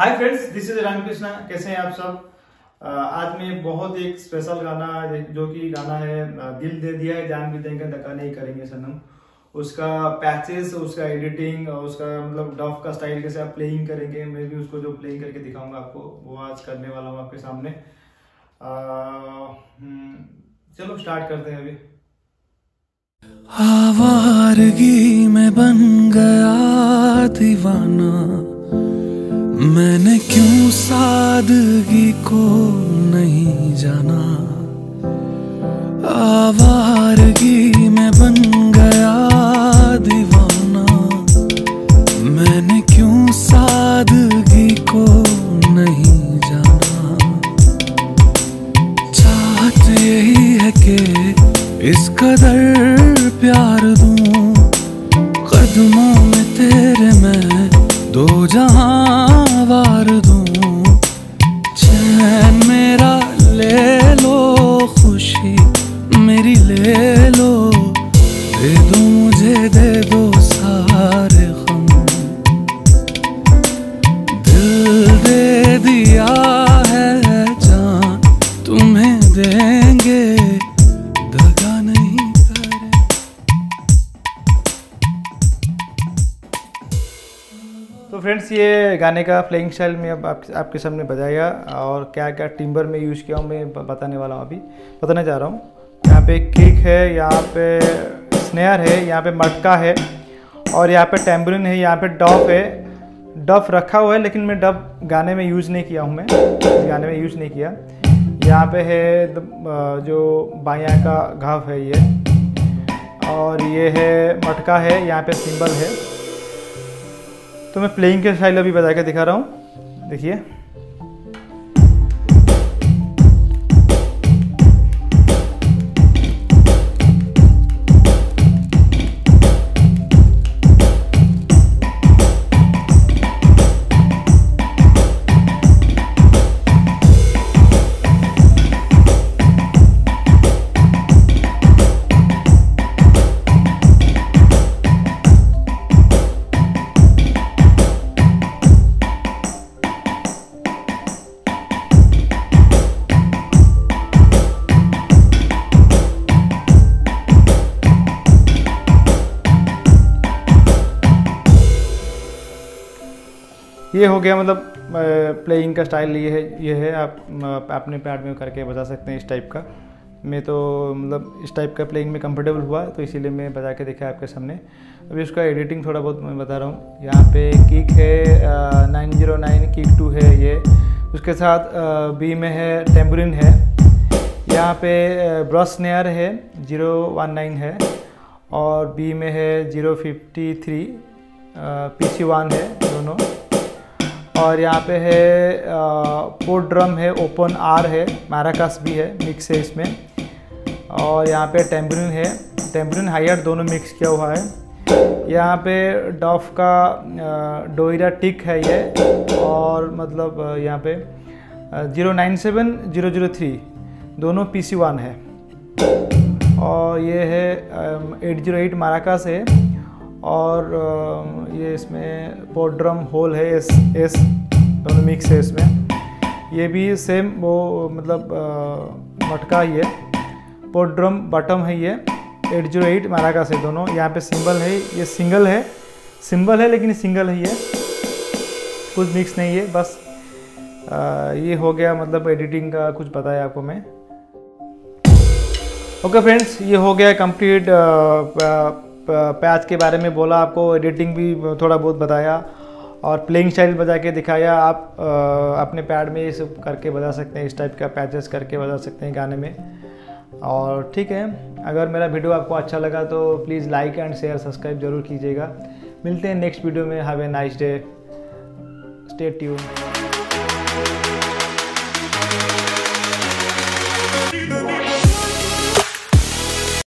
Hi friends this is Ramakrishna कैसे हैं आप सब? आज मैं बहुत एक स्पेशल गाना जो कि गाना है दिल दे दिया है जान भी देंगे धक्का नहीं करेंगे सनम। उसका पैचेस उसका एडिटिंग उसका मतलब डफ का स्टाइल कैसे आप प्लेइंग करेंगे मैं भी उसको जो प्लेइंग करके दिखाऊँगा आपको वो आज करने वाला हूँ आपके सामने। हम्म, चलो स्टार्ट करते हैं अभी। आवारगी में बन गया दीवाना। मैंने क्यों सादगी को नहीं जाना? आवारगी में बन गया दीवाना। मैंने क्यों सादगी को नहीं जाना? चाहत यही है कि इस कदर प्यार दूँ। कदमों में तेरे मैं दो जहाँ वार दूँ, चैन मेरा ले लो खुशी, मेरी ले लो, दे दो मुझे, दे दो सारे। तो फ्रेंड्स ये गाने का प्लेइंग स्टाइल में अब आप, आपके सामने बजाया और क्या क्या टिम्बर में यूज़ किया हूँ मैं बताने वाला हूँ अभी। बताने जा रहा हूँ। यहाँ पे किक है यहाँ पे स्नेयर है यहाँ पे मटका है और यहाँ पे टैम्बरिन है यहाँ पे डफ है। डफ रखा हुआ है लेकिन मैं डफ गाने में यूज़ नहीं किया हूँ मैं। गाने में यूज़ नहीं किया। यहाँ पे है जो बायां का घाव है ये। और ये है मटका है यहाँ पे सिंबल है। तो मैं प्लेइंग के स्टाइल अभी बता के दिखा रहा हूँ। देखिए। ये हो गया मतलब प्लेइंग का स्टाइल ये है ये है, आप अपने पैड में करके बजा सकते हैं इस टाइप का। मैं तो मतलब इस टाइप का प्लेइंग में कंफर्टेबल हुआ तो इसीलिए मैं बजा के देखा आपके सामने। अभी उसका एडिटिंग थोड़ा बहुत मैं बता रहा हूँ। यहाँ पे किक है nine zero nine kick two है ये। उसके साथ बी में है टेम्बरिन है। यहाँ पे ब्रश नेयर है ज़ीरो वन नाइन है। और बी में है zero fifty three P C one है, दोनों। और यहाँ पे है पोर्ट ड्रम है ओपन आर है मैराकास भी है मिक्स है इसमें। और यहाँ पे टेम्बरिन है टेम्बरिन हायर दोनों मिक्स किया हुआ है। यहाँ पे डॉफ का डोइरा टिक है ये, और मतलब यहाँ पे zero nine seven zero zero three दोनों पी सी वन है। और ये है एट ज़ीरो एट माराकास है। और ये इसमें पोड्रम होल है एस एस दोनों मिक्स है इसमें। ये भी सेम वो मतलब मटका ही है। पोड्रम बटम है ये एट ज़ीरो एट माराकास है दोनों। यहाँ पे सिंबल है ये सिंगल है। सिंबल है लेकिन सिंगल है ये। कुछ मिक्स नहीं है बस अ, ये हो गया मतलब एडिटिंग का कुछ बताया आपको मैं। ओके okay फ्रेंड्स ये हो गया कंप्लीट पैच के बारे में बोला आपको एडिटिंग भी थोड़ा बहुत बताया और प्लेइंग स्टाइल बजा के दिखाया। आप अ, अपने पैड में ये सब करके बजा सकते हैं इस टाइप का पैचेस करके बजा सकते हैं गाने में। और ठीक है अगर मेरा वीडियो आपको अच्छा लगा तो please like and share subscribe ज़रूर कीजिएगा। मिलते हैं नेक्स्ट वीडियो में। Have a nice day stay tune